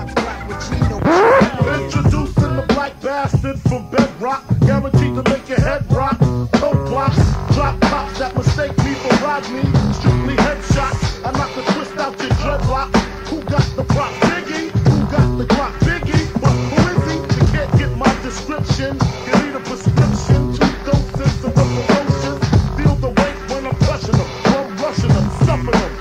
Introducing the black bastard from bedrock, guaranteed to make your head rock. No blocks, drop tops that mistake me for Rodney. Strictly headshots, I knock the twist out your dreadlock. Who got the prop, Biggie? Who got the Glock, Biggie? But who is he? You can't get my description. You need a prescription, two doses of the Feel the weight when I'm crushing them, I'm rushing them, suffering them.